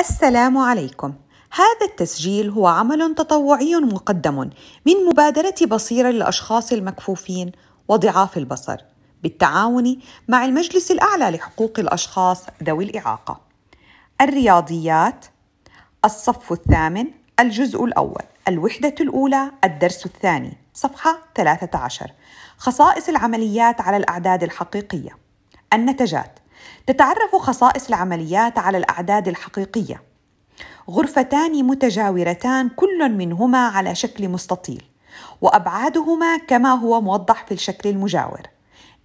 السلام عليكم. هذا التسجيل هو عمل تطوعي مقدم من مبادرة بصيرة للأشخاص المكفوفين وضعاف البصر بالتعاون مع المجلس الأعلى لحقوق الأشخاص ذوي الإعاقة. الرياضيات الصف الثامن الجزء الأول الوحدة الأولى الدرس الثاني صفحة 13 خصائص العمليات على الأعداد الحقيقية. النتجات تتعرف خصائص العمليات على الأعداد الحقيقية. غرفتان متجاورتان كل منهما على شكل مستطيل وأبعادهما كما هو موضح في الشكل المجاور.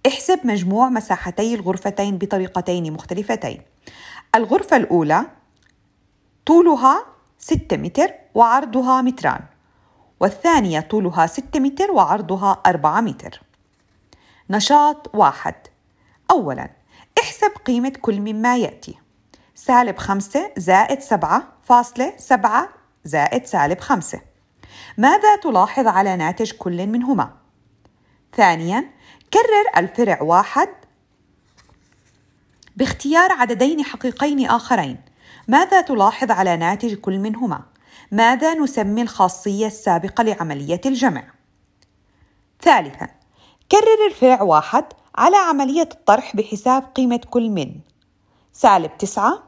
احسب مجموع مساحتي الغرفتين بطريقتين مختلفتين. الغرفة الأولى طولها 6 متر وعرضها متران والثانية طولها 6 متر وعرضها 4 متر. نشاط واحد. أولاً احسب قيمة كل مما يأتي سالب خمسة زائد سبعة فاصلة سبعة زائد سالب خمسة ماذا تلاحظ على ناتج كل منهما؟ ثانيا كرر الفرع واحد باختيار عددين حقيقين آخرين ماذا تلاحظ على ناتج كل منهما؟ ماذا نسمي الخاصية السابقة لعملية الجمع؟ ثالثا كرر الفرع واحد على عملية الطرح بحساب قيمة كل من. سالب تسعة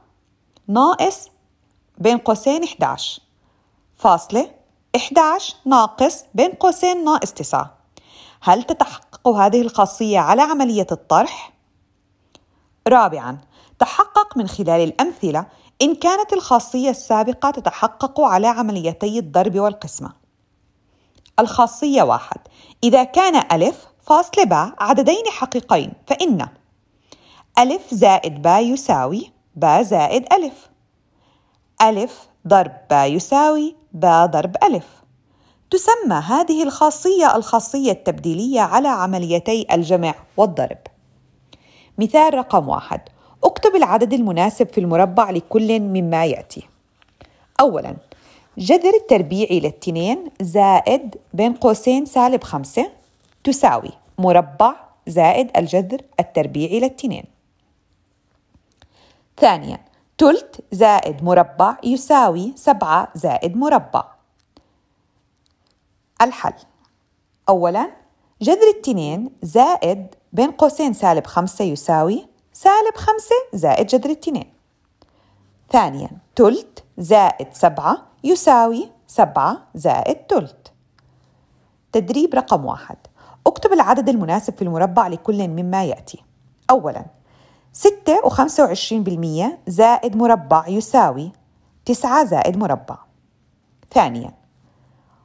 ناقص بين قوسين 11 فاصلة 11 ناقص بين قوسين ناقص 9 هل تتحقق هذه الخاصية على عملية الطرح؟ رابعا تحقق من خلال الأمثلة إن كانت الخاصية السابقة تتحقق على عمليتي الضرب والقسمة. الخاصية واحد إذا كان ألف فاصل باء عددين حقيقين فإن ألف زائد باء يساوي باء زائد ألف. ألف ضرب باء يساوي باء ضرب ألف. تسمى هذه الخاصية الخاصية التبديلية على عمليتي الجمع والضرب. مثال رقم واحد. اكتب العدد المناسب في المربع لكل مما يأتي. أولاً جذر التربيعي للتنين زائد بين قوسين سالب خمسة. تساوي مربع زائد الجذر التربيعي للتنين. ثانيا تلت زائد مربع يساوي سبعة زائد مربع. الحل. أولا جذر التنين زائد بين قوسين سالب خمسة يساوي سالب خمسة زائد جذر التنين. ثانيا تلت زائد سبعة يساوي سبعة زائد تلت تدريب رقم واحد. اكتب العدد المناسب في المربع لكل مما يأتي. أولاً ستة وخمسة وعشرين بالمية زائد مربع يساوي تسعة زائد مربع. ثانياً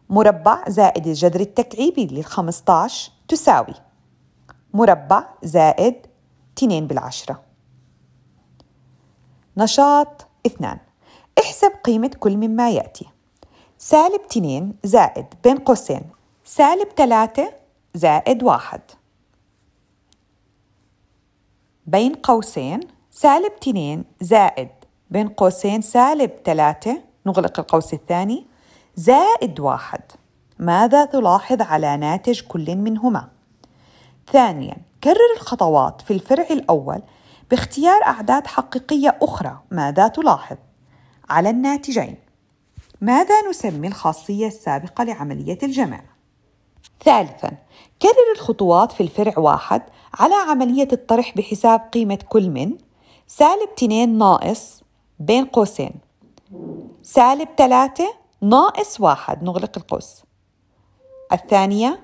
مربع زائد الجذر التكعيبي للخمسطاش تساوي مربع زائد تنين بالعشرة. نشاط اثنان احسب قيمة كل مما يأتي. سالب تنين زائد بين قوسين سالب ثلاثة زائد واحد بين قوسين سالب اثنين زائد بين قوسين سالب ثلاثة نغلق القوس الثاني زائد واحد ماذا تلاحظ على ناتج كل منهما؟ ثانيا كرر الخطوات في الفرع الأول باختيار أعداد حقيقية أخرى ماذا تلاحظ؟ على الناتجين ماذا نسمي الخاصية السابقة لعملية الجمع؟ ثالثا كرر الخطوات في الفرع واحد على عملية الطرح بحساب قيمة كل من. سالب 2 ناقص بين قوسين. سالب 3 ناقص واحد نغلق القوس. الثانية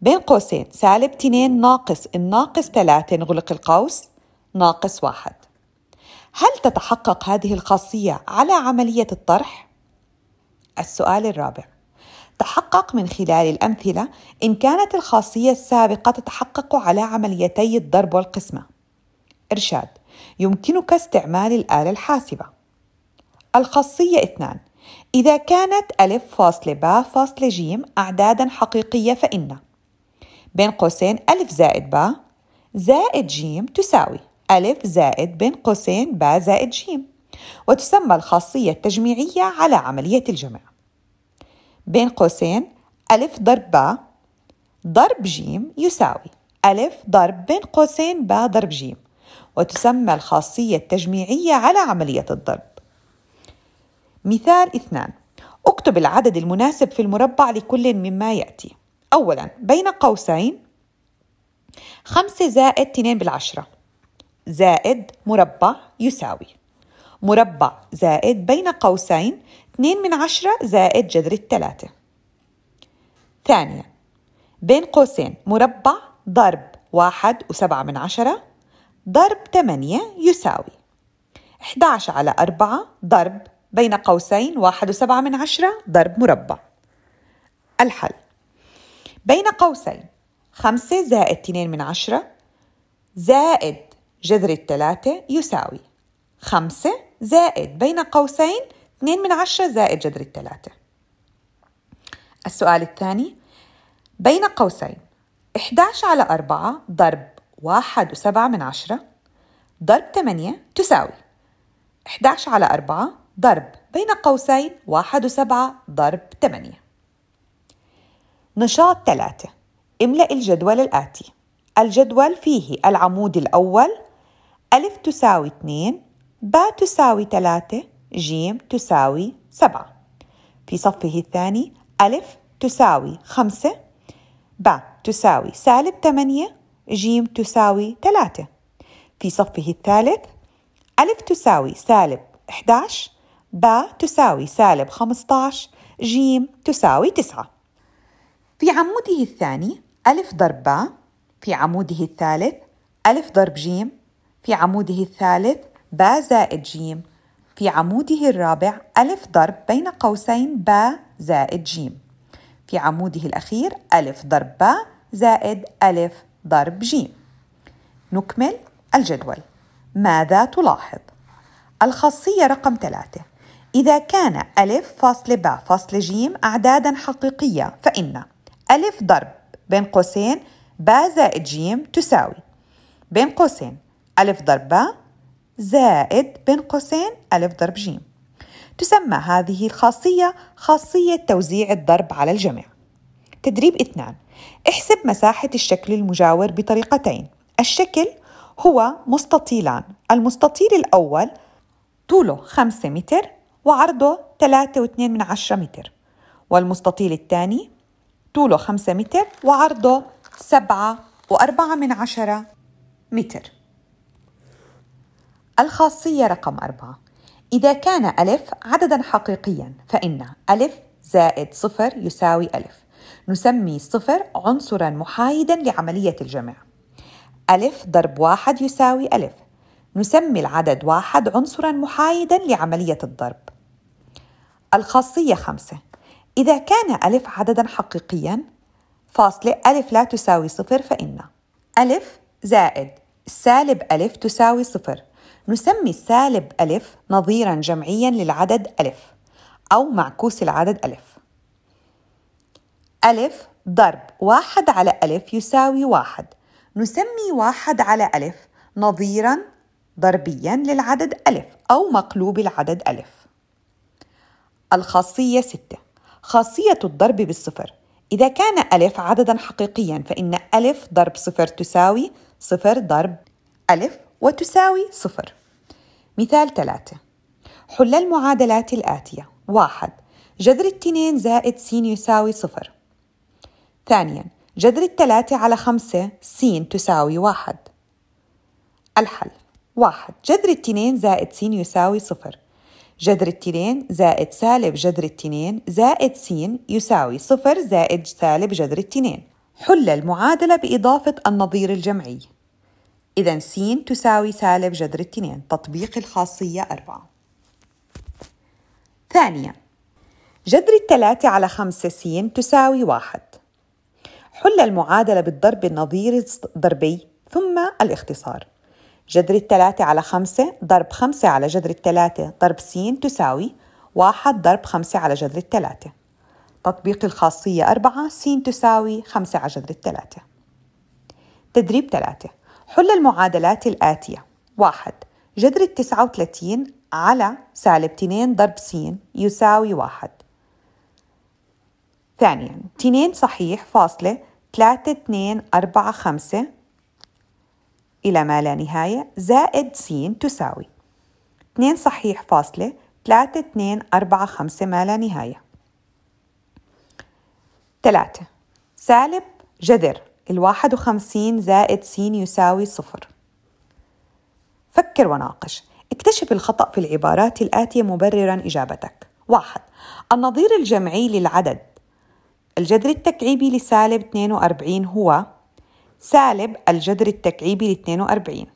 بين قوسين سالب 2 ناقص الناقص 3 نغلق القوس ناقص واحد. هل تتحقق هذه الخاصية على عملية الطرح؟ السؤال الرابع. تحقق من خلال الأمثلة إن كانت الخاصية السابقة تتحقق على عمليتي الضرب والقسمة. إرشاد: يمكنك استعمال الآلة الحاسبة. الخاصية اثنان: إذا كانت ألف فاصلة باء فاصلة جيم أعدادا حقيقية فإن بين قوسين ألف زائد باء زائد جيم تساوي ألف زائد بين قوسين باء زائد جيم وتسمى الخاصية التجميعية على عملية الجمع بين قوسين ألف ضرب باء ضرب جيم يساوي. ألف ضرب بين قوسين باء ضرب جيم. وتسمى الخاصية التجميعية على عملية الضرب. مثال اثنان. اكتب العدد المناسب في المربع لكل مما يأتي. أولا بين قوسين خمسة زائد اثنين بالعشرة. زائد مربع يساوي. مربع زائد بين قوسين اثنين من عشرة زائد جذر الثلاثة. ثانيا بين قوسين مربع ضرب واحد وسبعة من عشرة ضرب ثمانية يساوي 11 على أربعة ضرب بين قوسين واحد وسبعة من عشرة ضرب مربع. الحل بين قوسين خمسة زائد اثنين من عشرة زائد جذر الثلاثة يساوي خمسة زائد بين قوسين 2 من 10 زائد جذر الثلاثة. السؤال الثاني بين قوسين 11 على 4 ضرب 1 و7 من 10 ضرب 8 تساوي. 11 على 4 ضرب بين قوسين 1 و7 ضرب 8 نشاط 3 املأ الجدول الآتي. الجدول فيه العمود الأول ألف تساوي 2 ب تساوي 3 ج تساوي سبعة. في صفه الثاني ألف تساوي خمسة. ب تساوي سالب ثمانية. ج تساوي ثلاثة. في صفه الثالث ألف تساوي سالب 11 ب تساوي سالب 15 ج تساوي 9 في عموده الثاني ألف ضرب ب. في عموده الثالث ألف ضرب ج في عموده الثالث ب زائد ج في عموده الرابع ألف ضرب بين قوسين باء زائد جيم في عموده الأخير ألف ضرب باء زائد ألف ضرب جيم نكمل الجدول. ماذا تلاحظ؟ الخاصية رقم ثلاثة. إذا كان ألف فاصل باء فاصل جيم أعدادا حقيقية فإن ألف ضرب بين قوسين باء زائد جيم تساوي. بين قوسين ألف ضرب باء زائد بين قوسين ألف ضرب جيم تسمى هذه الخاصية خاصية توزيع الضرب على الجمع تدريب اثنان. احسب مساحة الشكل المجاور بطريقتين. الشكل هو مستطيلان. المستطيل الأول طوله 5 متر وعرضه 3.2 من عشرة متر. والمستطيل الثاني طوله 5 متر وعرضه 7 و4 من عشرة متر. الخاصية رقم أربعة. إذا كان ألف عددا حقيقيا فإن ألف زائد صفر يساوي ألف. نسمي صفر عنصرا محايدا لعملية الجمع. ألف ضرب واحد يساوي ألف. نسمي العدد واحد عنصرا محايدا لعملية الضرب. الخاصية خمسة. إذا كان ألف عددا حقيقيا فاصلة ألف لا تساوي صفر فإن ألف زائد سالب ألف تساوي صفر. نسمي السالب ألف نظيرا جمعيا للعدد ألف أو معكوس العدد ألف. ألف ضرب واحد على ألف يساوي واحد. نسمي واحد على ألف نظيرا ضربيا للعدد ألف أو مقلوب العدد ألف. الخاصية ستة. خاصية الضرب بالصفر. إذا كان ألف عددا حقيقيا فإن ألف ضرب صفر تساوي صفر ضرب ألف وتساوي صفر. مثال ثلاثة. حل المعادلات الآتية. واحد جذر التنين زائد س يساوي صفر. ثانيا جذر الثلاثة على خمسة س تساوي واحد. الحل. واحد جذر التنين زائد س يساوي صفر. جذر التنين زائد سالب جذر التنين زائد س يساوي صفر زائد سالب جذر التنين حل المعادلة بإضافة النظير الجمعي. إذا س تساوي سالب جذر التنين تطبيق الخاصية أربعة. ثانيا جذر الثلاثة على خمسة س تساوي واحد. حل المعادلة بالضرب النظير الضربي ثم الاختصار. جذر الثلاثة على خمسة ضرب خمسة على جذر الثلاثة ضرب س تساوي واحد ضرب خمسة على جذر الثلاثة تطبيق الخاصية أربعة س تساوي خمسة على جذر الثلاثة تدريب ثلاثة حل المعادلات الآتية. واحد. جذر التسعة وثلاثين على سالب اثنين ضرب س يساوي واحد. ثانيا. اثنين صحيح فاصلة ثلاثة اثنين أربعة خمسة إلى ما لا نهاية زائد س تساوي. اثنين صحيح فاصلة 3 2 4 5 ما لا نهاية. 3 سالب جذر الواحد وخمسين زائد س يساوي صفر. فكر وناقش. اكتشف الخطأ في العبارات الآتية مبررا إجابتك. واحد النظير الجمعي للعدد الجذر التكعيبي لسالب 42 هو سالب الجذر التكعيبي ل 42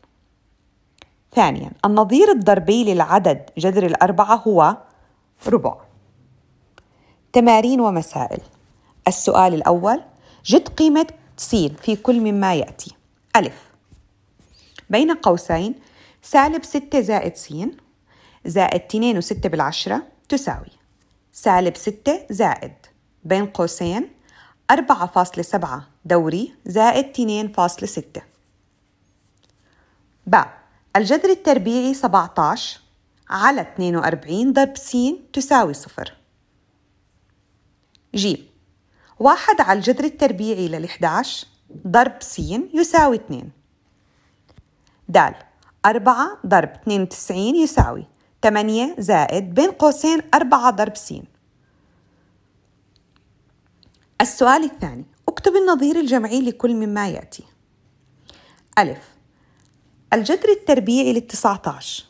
ثانيا النظير الضربي للعدد جذر الأربعة هو ربع. تمارين ومسائل. السؤال الأول جد قيمة س في كل مما يأتي. ألف. بين قوسين سالب ستة زائد س زائد اتنين وستة بالعشرة تساوي. سالب ستة زائد بين قوسين أربعة فاصلة سبعة دوري زائد اتنين فاصلة ستة. ب. الجذر التربيعي 17 على 42 ضرب س تساوي صفر. ج واحد على الجذر التربيعي لل 11 ضرب س يساوي 2 د أربعة ضرب 92 يساوي 8 زائد بين قوسين 4 ضرب س. السؤال الثاني اكتب النظير الجمعي لكل مما يأتي. ألف الجذر التربيعي للتسعة عشر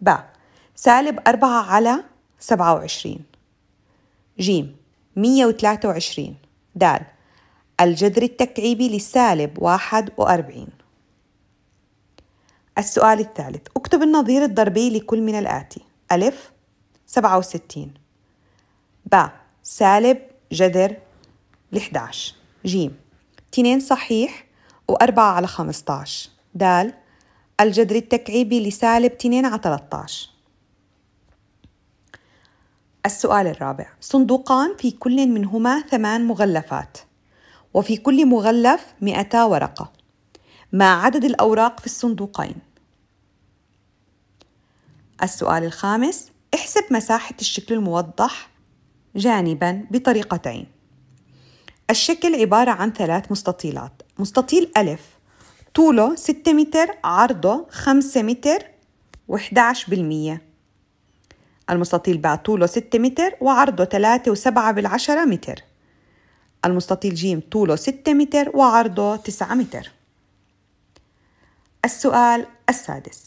ب سالب أربعة على سبعة وعشرين. جيم مية وثلاثة وعشرين. دال الجذر التكعيبي للسالب واحد وأربعين. السؤال الثالث اكتب النظير الضربي لكل من الآتي. ألف سبعة وستين. ب سالب جذر الإحداش جيم تنين صحيح وأربعة على خمستاش. دال الجذر التكعيبي لسالب 2 على 13 السؤال الرابع. صندوقان في كل منهما ثمان مغلفات وفي كل مغلف 200 ورقة. ما عدد الأوراق في الصندوقين؟ السؤال الخامس. احسب مساحة الشكل الموضح جانبا بطريقتين. الشكل عبارة عن ثلاث مستطيلات. مستطيل ألف. طوله 6 متر عرضه 5 متر و11 بالمية. المستطيل باء طوله 6 متر وعرضه 3 و7 بالعشرة متر. المستطيل جيم طوله 6 متر وعرضه 9 متر. السؤال السادس.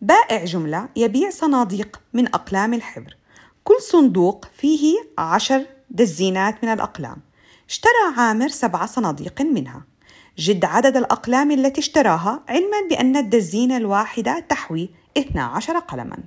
بائع جملة يبيع صناديق من أقلام الحبر. كل صندوق فيه عشر دزينات من الأقلام. اشترى عامر سبع صناديق منها. جد عدد الأقلام التي اشتراها علما بأن الدزينة الواحدة تحوي 12 قلما.